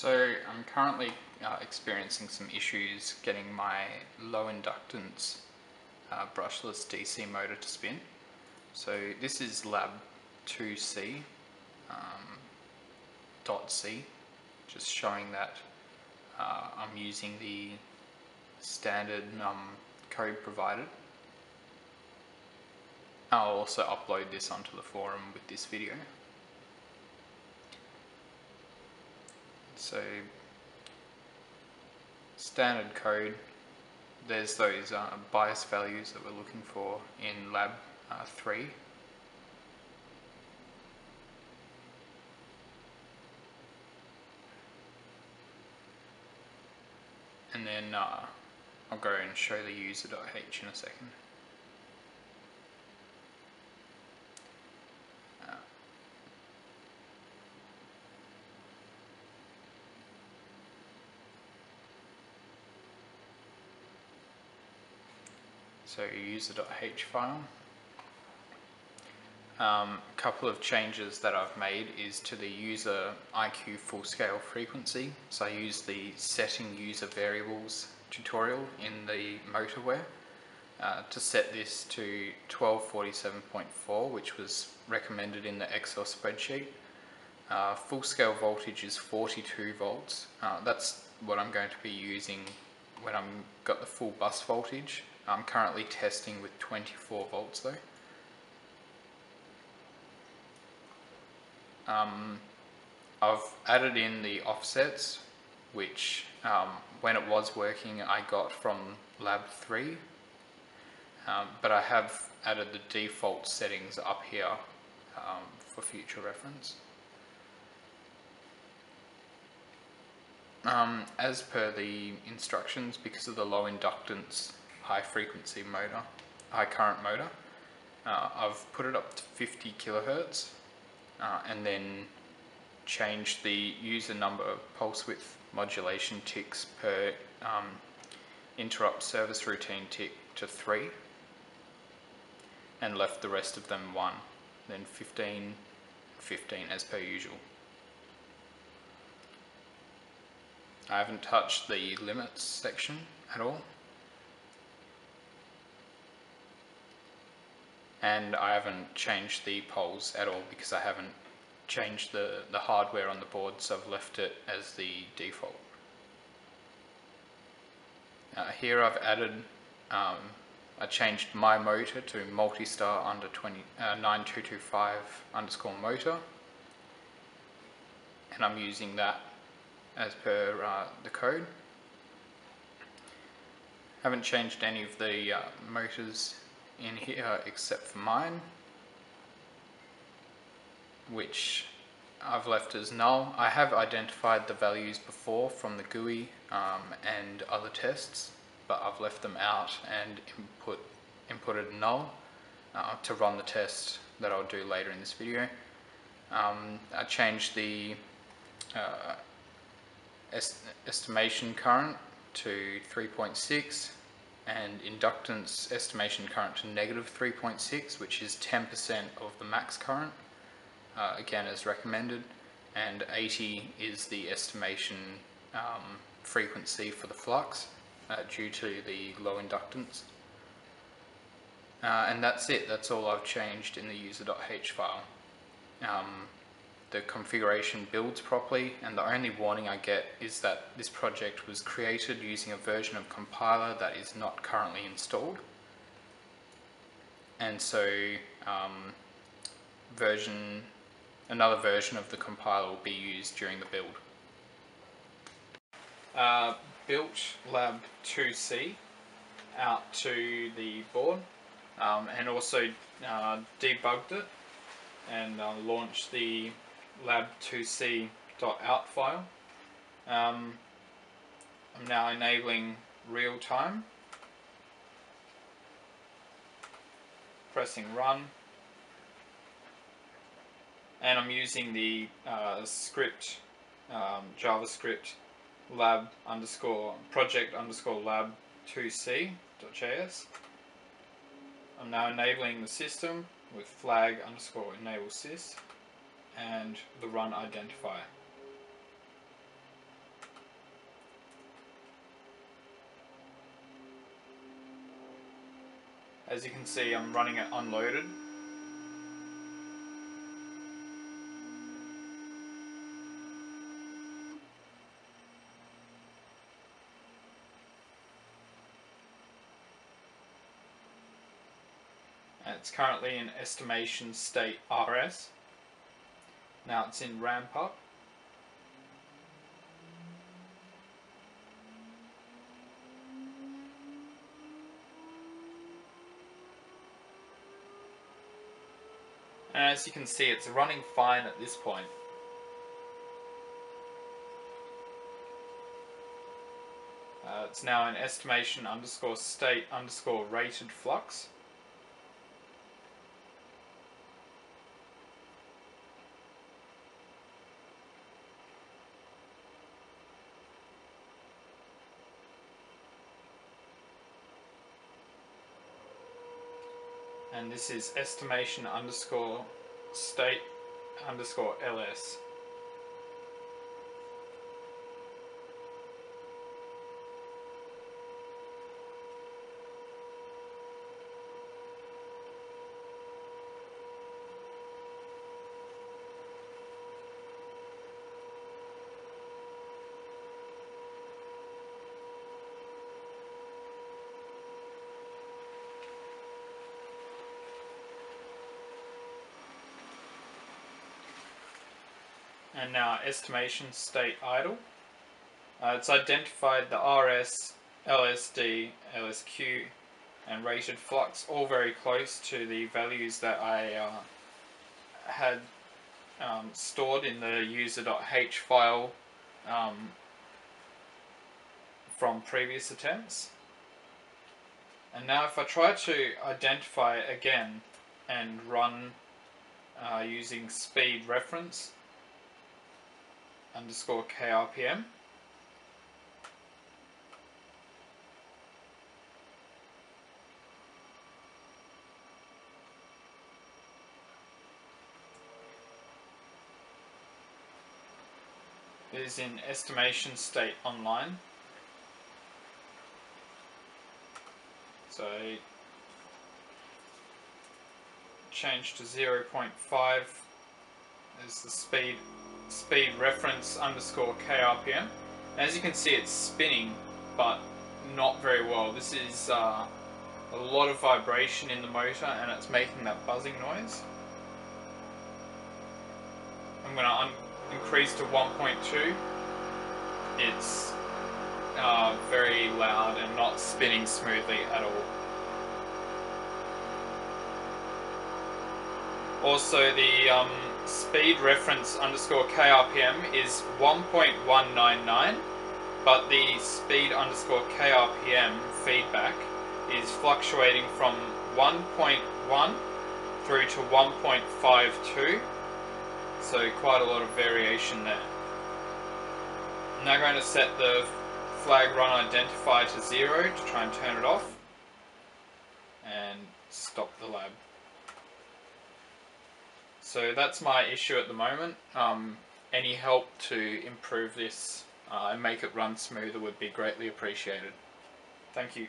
So I'm currently uh, experiencing some issues getting my low inductance uh, brushless DC motor to spin. So this is lab 2C um, dot C, just showing that uh, I'm using the standard um, code provided. I'll also upload this onto the forum with this video. So standard code, there's those uh, bias values that we're looking for in lab uh, 3. And then uh, I'll go and show the user.h in a second. So user.h file. Um, a couple of changes that I've made is to the user IQ full scale frequency. So I use the setting user variables tutorial in the motorware uh, to set this to 1247.4 which was recommended in the Excel spreadsheet. Uh, full scale voltage is 42 volts. Uh, that's what I'm going to be using when I've got the full bus voltage. I'm currently testing with 24 volts though. Um, I've added in the offsets which um, when it was working I got from lab 3 um, but I have added the default settings up here um, for future reference. Um, as per the instructions, because of the low inductance high frequency motor, high current motor. Uh, I've put it up to 50 kilohertz uh, and then changed the user number of pulse width modulation ticks per um, interrupt service routine tick to 3 and left the rest of them 1 then 15 15 as per usual I haven't touched the limits section at all and I haven't changed the poles at all because I haven't changed the, the hardware on the board so I've left it as the default. Uh, here I've added, um, I changed my motor to multi-star under 20, uh, 9225 underscore motor and I'm using that as per uh, the code. Haven't changed any of the uh, motors in here except for mine which I've left as null. I have identified the values before from the GUI um, and other tests but I've left them out and input inputted null uh, to run the test that I'll do later in this video. Um, I changed the uh, est estimation current to 3.6 and inductance estimation current to negative 3.6 which is 10% of the max current uh, again as recommended and 80 is the estimation um, frequency for the flux uh, due to the low inductance. Uh, and that's it. That's all I've changed in the user.h file. Um, the configuration builds properly and the only warning I get is that this project was created using a version of compiler that is not currently installed and so um, version another version of the compiler will be used during the build. Uh, built lab 2C out to the board um, and also uh, debugged it and uh, launched the lab2c.out file. Um, I'm now enabling real time, pressing run, and I'm using the uh, script um, JavaScript lab underscore project underscore lab 2c.js. I'm now enabling the system with flag underscore enable sys and the run identifier. As you can see, I'm running it unloaded. It's currently in estimation state RS. Now it's in ramp up. And as you can see, it's running fine at this point. Uh, it's now in estimation underscore state underscore rated flux. And this is estimation underscore state underscore ls. And now estimation state idle. Uh, it's identified the RS, LSD, LSQ and rated flux all very close to the values that I uh, had um, stored in the user.h file um, from previous attempts. And now if I try to identify it again and run uh, using speed reference, underscore KRPM. It is in estimation state online. So change to 0.5 is the speed speed reference underscore KRPM. As you can see it's spinning but not very well. This is uh, a lot of vibration in the motor and it's making that buzzing noise. I'm going to increase to 1.2. It's uh, very loud and not spinning smoothly at all. Also the um, speed reference underscore KRPM is 1.199 but the speed underscore KRPM feedback is fluctuating from 1.1 through to 1.52 so quite a lot of variation there. I'm now going to set the flag run identify to zero to try and turn it off and stop the lab. So that's my issue at the moment. Um, any help to improve this uh, and make it run smoother would be greatly appreciated. Thank you.